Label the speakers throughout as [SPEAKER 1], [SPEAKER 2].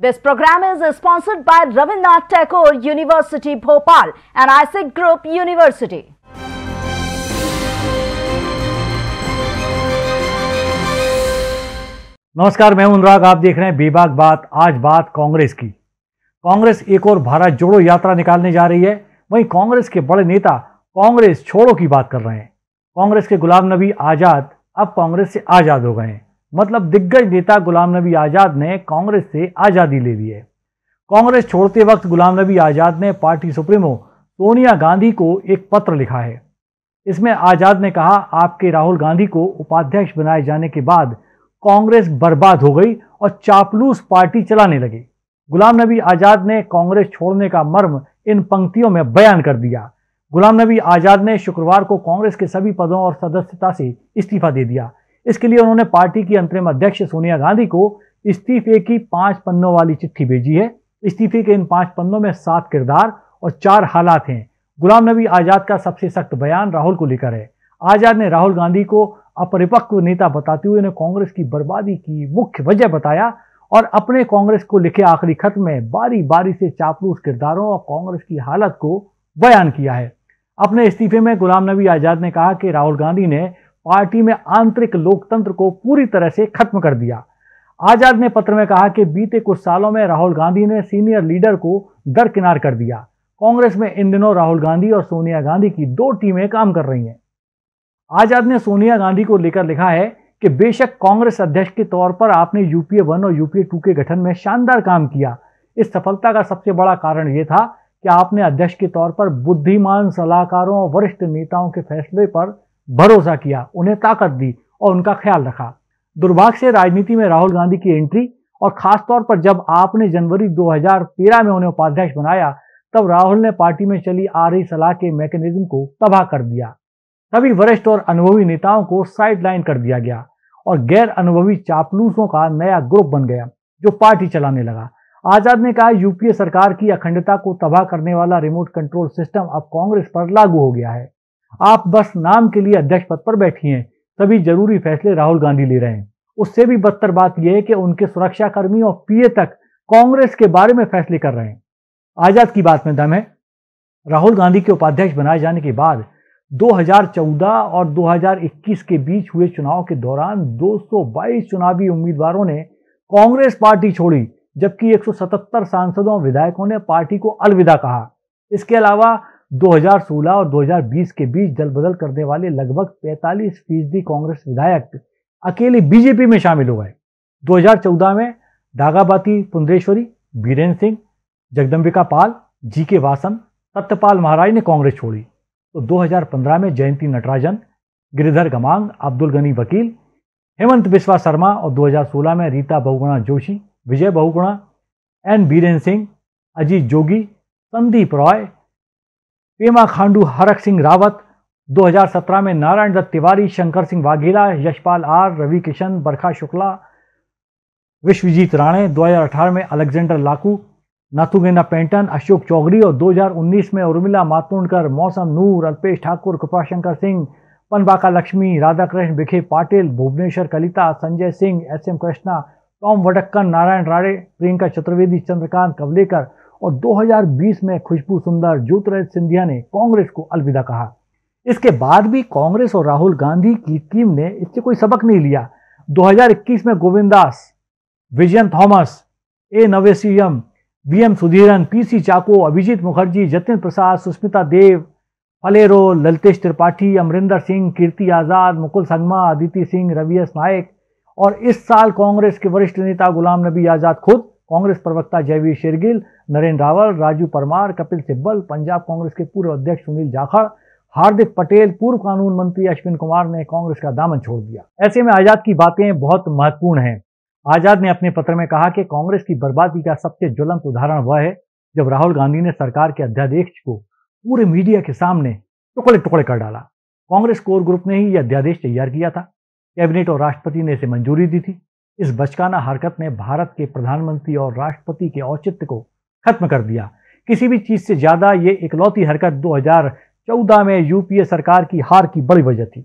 [SPEAKER 1] This program is sponsored by Ravindranath Tagore University, Bhopal and ISIC Group University.
[SPEAKER 2] नमस्कार, मैं अनुराग। आप देख रहे हैं बेबाक बात, आज बात कांग्रेस की। कांग्रेस एक और भारत जोड़ो यात्रा निकालने जा रही है। वहीं कांग्रेस के बड़े नेता कांग्रेस छोड़ो की बात कर रहे हैं। कांग्रेस के गुलाम नबी आज़ाद अब कांग्रेस से आज़ाद हो गए हैं। मतलब दिग्गज नेता गुलाम नबी आज़ाद ने कांग्रेस से आज़ादी ले ली है। कांग्रेस छोड़ते वक्त गुलाम नबी आज़ाद ने पार्टी सुप्रीमो सोनिया गांधी को एक पत्र लिखा है। इसमें आज़ाद ने कहा, आपके राहुल गांधी को उपाध्यक्ष बनाए जाने के बाद कांग्रेस बर्बाद हो गई और चापलूस पार्टी चलाने लगी। गुलाम नबी आज़ाद ने कांग्रेस छोड़ने का मर्म इन पंक्तियों में बयान कर दिया। गुलाम नबी आज़ाद ने शुक्रवार को कांग्रेस के सभी पदों और सदस्यता से इस्तीफा दे दिया। इसके लिए उन्होंने पार्टी की अंतरिम अध्यक्ष सोनिया गांधी को इस्तीफे की पाँच पन्नों वाली चिट्ठी भेजी है। इस्तीफे के इन पाँच पन्नों में सात किरदार और चार हालात हैं। गुलाम नबी आज़ाद का सबसे सख्त बयान राहुल को लेकर है। आज़ाद ने राहुल गांधी को अपरिपक्व नेता बताते हुए उन्हें कांग्रेस की बर्बादी की मुख्य वजह बताया और अपने कांग्रेस को लिखे आखिरी खत में बारी बारी से चापलूस किरदारों और कांग्रेस की हालत को बयान किया है। अपने इस्तीफे में गुलाम नबी आज़ाद ने कहा कि राहुल गांधी ने पार्टी में आंतरिक लोकतंत्र को पूरी तरह से खत्म कर दिया। आज़ाद ने पत्र में कहा कि बीते कुछ सालों में राहुल गांधी ने सीनियर लीडर को दरकिनार कर दिया। कांग्रेस में इन दिनों राहुल गांधी और सोनिया गांधी की दो टीमें काम कर रही हैं। आज़ाद ने सोनिया गांधी को लेकर लिखा है कि बेशक कांग्रेस अध्यक्ष के तौर पर आपने यूपीए वन और यूपीए टू के गठन में शानदार काम किया। इस सफलता का सबसे बड़ा कारण यह था कि आपने अध्यक्ष के तौर पर बुद्धिमान सलाहकारों और वरिष्ठ नेताओं के फैसले पर भरोसा किया, उन्हें ताकत दी और उनका ख्याल रखा। दुर्भाग्य से राजनीति में राहुल गांधी की एंट्री और खासतौर पर जब आपने जनवरी 2013 में उन्हें उपाध्यक्ष बनाया, तब राहुल ने पार्टी में चली आ रही सलाह के मैकेनिज्म को तबाह कर दिया। सभी वरिष्ठ और अनुभवी नेताओं को साइडलाइन कर दिया गया और गैर अनुभवी चापलूसों का नया ग्रुप बन गया, जो पार्टी चलाने लगा। आज़ाद ने कहा, यूपीए सरकार की अखंडता को तबाह करने वाला रिमोट कंट्रोल सिस्टम अब कांग्रेस पर लागू हो गया है। आप बस नाम के लिए अध्यक्ष पद पर बैठी हैं सभी ज़रूरी फैसले राहुल गांधी ले रहे हैं। उससे भी बदतर बात यह है कि उनके सुरक्षाकर्मी और पीए तक कांग्रेस के बारे में फैसले कर रहे हैं। आज़ाद की बात में दम है। राहुल गांधी के उपाध्यक्ष बनाए जाने के बाद 2014 और 2021 के बीच हुए चुनाव के दौरान 222 चुनावी उम्मीदवारों ने कांग्रेस पार्टी छोड़ी, जबकि 177 सांसदों और विधायकों ने पार्टी को अलविदा कहा। इसके अलावा 2016 और 2020 के बीच दल बदल करने वाले लगभग 45 फ़ीसदी कांग्रेस विधायक अकेले बीजेपी में शामिल हो गए। 2014 में डागाबाती पुंदेश्वरी, बीरेन सिंह, जगदम्बिका पाल, जी के वासन सत्यपाल महाराज ने कांग्रेस छोड़ी। तो 2015 में जयंती नटराजन, गिरिधर गमांग, अब्दुल गनी वकील, हेमंत बिस्वा शर्मा और 2016 में रीता बहुगुणा जोशी, विजय बहुगुणा, एन बीरेन सिंह, अजीत जोगी, संदीप रॉय पेमा खांडू, हरक सिंह रावत 2017 में नारायण दत्त तिवारी, शंकर सिंह वाघेला, यशपाल आर, रवि किशन, बरखा शुक्ला, विश्वजीत राणे 2018 में अलेक्जेंडर लाकू, नाथुगेना पेंटन, अशोक चौधरी और 2019 में Urmila Matondkar, Mausam Noor, Alpesh Thakur, Kripashankar Singh, Panabaka Lakshmi, Radhakrishna Vikhe Patil, Bhubaneswar Kalita, Sanjay Singh, S M Krishna, Tom Vadakkan, Narayan Rane, Priyanka Chaturvedi, Chandrakant Kavlekar और 2020 में खुशबू सुंदर ज्योतिराज सिंधिया ने कांग्रेस को अलविदा कहा। इसके बाद भी कांग्रेस और राहुल गांधी की टीम ने इससे कोई सबक नहीं लिया। 2021 में Govind Das Vijayan Thomas, A नवेसियम V M Sudheeran PC Chacko, Abhijit Mukherjee, Jitin Prasada, Sushmita Dev, Faleiro, Lalitesh Tripathi, Amarinder Singh, Kirti Azad, Mukul Sangma Aditi Singh रवियस Naik और इस साल कांग्रेस के वरिष्ठ नेता गुलाम नबी आज़ाद खुद कांग्रेस प्रवक्ता जयवीर शेरगिल, नरेंद्र रावल, राजू परमार, कपिल सिब्बल, पंजाब कांग्रेस के पूर्व अध्यक्ष सुनील जाखड़, हार्दिक पटेल, पूर्व कानून मंत्री अश्विन कुमार ने कांग्रेस का दामन छोड़ दिया। ऐसे में आज़ाद की बातें बहुत महत्वपूर्ण हैं। आज़ाद ने अपने पत्र में कहा कि कांग्रेस की बर्बादी का सबसे ज्वलंत उदाहरण वह है, जब राहुल गांधी ने सरकार के अध्यादेश को पूरे मीडिया के सामने टुकड़े टुकड़े कर डाला। कांग्रेस कोर ग्रुप ने ही यह अध्यादेश तैयार किया था। कैबिनेट और राष्ट्रपति ने इसे मंजूरी दी थी। इस बचकाना हरकत ने भारत के प्रधानमंत्री और राष्ट्रपति के औचित्य को खत्म कर दिया। किसी भी चीज़ से ज़्यादा ये इकलौती हरकत 2014 में यूपीए सरकार की हार की बड़ी वजह थी।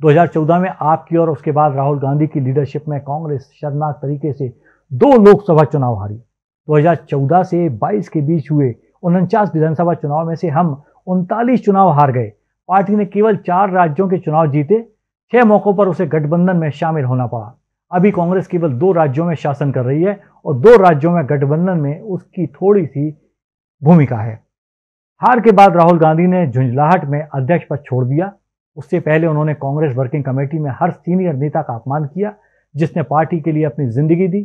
[SPEAKER 2] 2014 में आपकी और उसके बाद राहुल गांधी की लीडरशिप में कांग्रेस शर्मनाक तरीके से दो लोकसभा चुनाव हारी। 2014 से 22 के बीच हुए उनचास विधानसभा चुनाव में से हम उनतालीस चुनाव हार गए। पार्टी ने केवल चार राज्यों के चुनाव जीते, छह मौकों पर उसे गठबंधन में शामिल होना पड़ा। अभी कांग्रेस केवल दो राज्यों में शासन कर रही है और दो राज्यों में गठबंधन में उसकी थोड़ी सी भूमिका है। हार के बाद राहुल गांधी ने झुंझलाहट में अध्यक्ष पद छोड़ दिया। उससे पहले उन्होंने कांग्रेस वर्किंग कमेटी में हर सीनियर नेता का अपमान किया, जिसने पार्टी के लिए अपनी ज़िंदगी दी।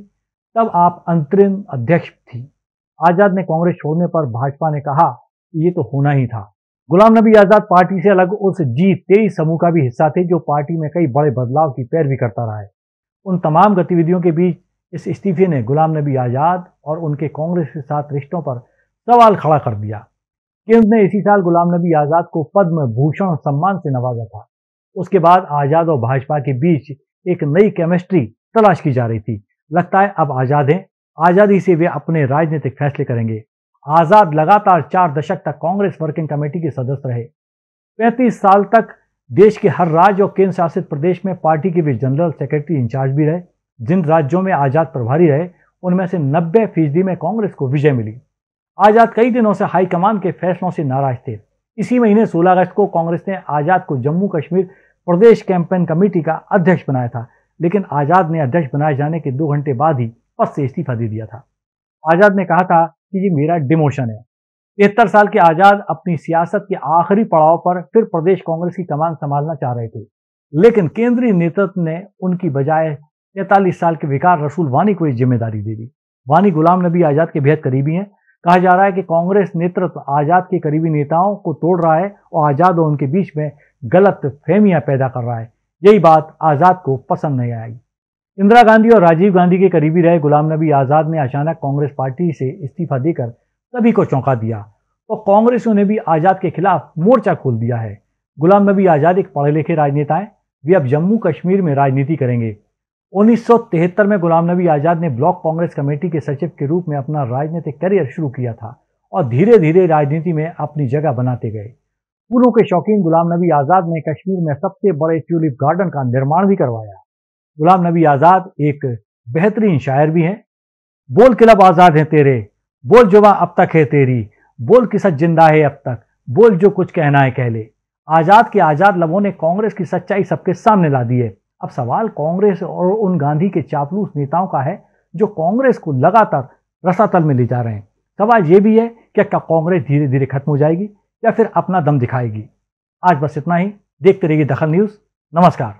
[SPEAKER 2] तब आप अंतरिम अध्यक्ष थी। आज़ाद ने कांग्रेस छोड़ने पर भाजपा ने कहा, ये तो होना ही था। गुलाम नबी आज़ाद पार्टी से अलग उस जी तेईस समूह का भी हिस्सा थे, जो पार्टी में कई बड़े बदलाव की पैरवी करता रहा है। उन तमाम गतिविधियों के बीच इस इस्तीफे ने गुलाम नबी आज़ाद और उनके कांग्रेस के साथ रिश्तों पर सवाल खड़ा कर दिया। केंद्र ने इसी साल गुलाम नबी आज़ाद को पद्म, भूषण सम्मान से नवाजा था। उसके बाद आज़ाद और भाजपा के बीच एक नई केमिस्ट्री तलाश की जा रही थी। लगता है अब आज़ाद हैं। आज़ादी से वे अपने राजनीतिक फैसले करेंगे। आज़ाद लगातार चार दशक तक कांग्रेस वर्किंग कमेटी के सदस्य रहे। पैंतीस साल तक देश के हर राज्य और केंद्र शासित प्रदेश में पार्टी के वे जनरल सेक्रेटरी इंचार्ज भी रहे। जिन राज्यों में आज़ाद प्रभारी रहे, उनमें से नब्बे फ़ीसदी में कांग्रेस को विजय मिली। आज़ाद कई दिनों से हाईकमान के फैसलों से नाराज़ थे। इसी महीने 16 अगस्त को कांग्रेस ने आज़ाद को जम्मू कश्मीर प्रदेश कैंपेन कमेटी का अध्यक्ष बनाया था, लेकिन आज़ाद ने अध्यक्ष बनाए जाने के दो घंटे बाद ही पद से इस्तीफा दे दिया था। आज़ाद ने कहा था कि ये मेरा डिमोशन है। तिहत्तर साल के आज़ाद अपनी सियासत के आखिरी पड़ाव पर फिर प्रदेश कांग्रेस की कमान संभालना चाह रहे थे। लेकिन केंद्रीय नेतृत्व ने उनकी बजाय तैतालीस साल के विकार रसूल वानी को ये ज़िम्मेदारी दे दी। वानी गुलाम नबी आज़ाद के बेहद करीबी हैं। कहा जा रहा है कि कांग्रेस नेतृत्व आज़ाद के करीबी नेताओं को तोड़ रहा है और आज़ाद और उनके बीच में गलत फहमियाँ पैदा कर रहा है। यही बात आज़ाद को पसंद नहीं आई। इंदिरा गांधी और राजीव गांधी के करीबी रहे गुलाम नबी आज़ाद ने अचानक कांग्रेस पार्टी से इस्तीफा देकर सभी को चौंका दिया तो कांग्रेसियों ने भी आज़ाद के खिलाफ मोर्चा खोल दिया है। गुलाम नबी आज़ाद एक पढ़े लिखे राजनेता है। वे अब जम्मू कश्मीर में राजनीति करेंगे। 1973 में गुलाम नबी आज़ाद ने ब्लॉक कांग्रेस कमेटी के सचिव के रूप में अपना राजनीतिक करियर शुरू किया था और धीरे धीरे राजनीति में अपनी जगह बनाते गए। फूलों के शौकीन गुलाम नबी आज़ाद ने कश्मीर में सबसे बड़े ट्यूलिप गार्डन का निर्माण भी करवाया। गुलाम नबी आज़ाद एक बेहतरीन शायर भी हैं। बोल किलब आज़ाद हैं तेरे। बोल जुबा अब तक है तेरी, बोल की सच ज़िंदा है अब तक, बोल जो कुछ कहना है कह ले। आज़ाद के आज़ाद लबों ने कांग्रेस की सच्चाई सबके सामने ला दी है। अब सवाल कांग्रेस और उन गांधी के चापलूस नेताओं का है, जो कांग्रेस को लगातार रसातल में ले जा रहे हैं। सवाल ये भी है कि क्या कांग्रेस धीरे धीरे खत्म हो जाएगी या फिर अपना दम दिखाएगी। आज बस इतना ही, देखते रहिए दखल न्यूज़। नमस्कार।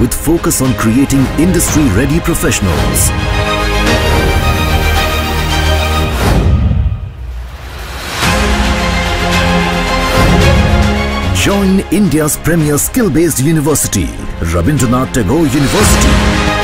[SPEAKER 3] with focus on creating industry-ready professionals. Join India's premier skill-based university, Rabindranath Tagore University.